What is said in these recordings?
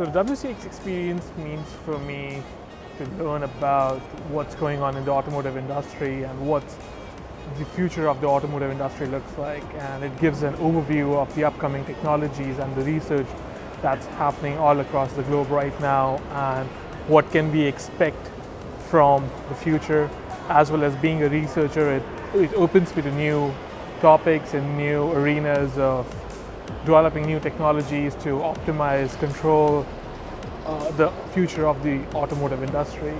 So the WCX experience means for me to learn about what's going on in the automotive industry and what the future of the automotive industry looks like. And it gives an overview of the upcoming technologies and the research that's happening all across the globe right now and what can we expect from the future as well as being a researcher it, it opens me to new topics and new arenas of developing new technologies to optimize, control uh, the future of the automotive industry.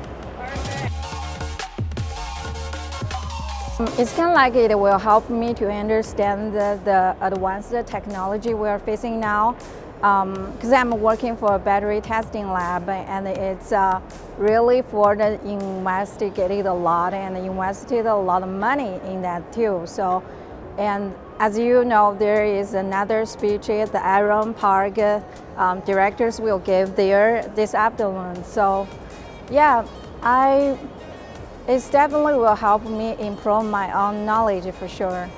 It's kind of like it will help me to understand the, the advanced technology we are facing now because um, I'm working for a battery testing lab and it's uh, really for the investigated a lot and invested a lot of money in that too. So, and as you know, there is another speech the Iron Park um, directors will give there this afternoon. So, yeah, I it definitely will help me improve my own knowledge for sure.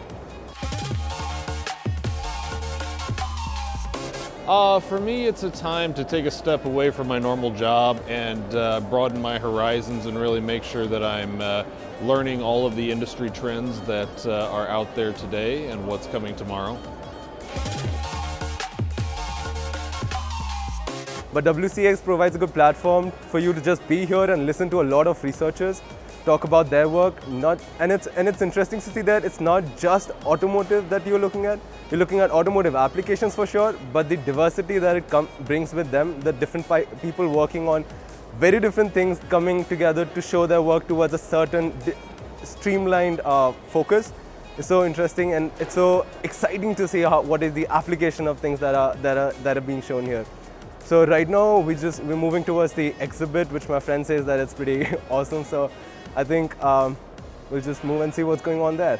Uh, for me, it's a time to take a step away from my normal job and uh, broaden my horizons and really make sure that I'm uh, learning all of the industry trends that uh, are out there today and what's coming tomorrow. But WCX provides a good platform for you to just be here and listen to a lot of researchers talk about their work. Not and it's and it's interesting to see that it's not just automotive that you're looking at. You're looking at automotive applications for sure, but the diversity that it com brings with them, the different people working on very different things coming together to show their work towards a certain streamlined uh, focus is so interesting and it's so exciting to see how, what is the application of things that are that are that are being shown here. So right now we just we're moving towards the exhibit, which my friend says that it's pretty awesome. So I think um, we'll just move and see what's going on there.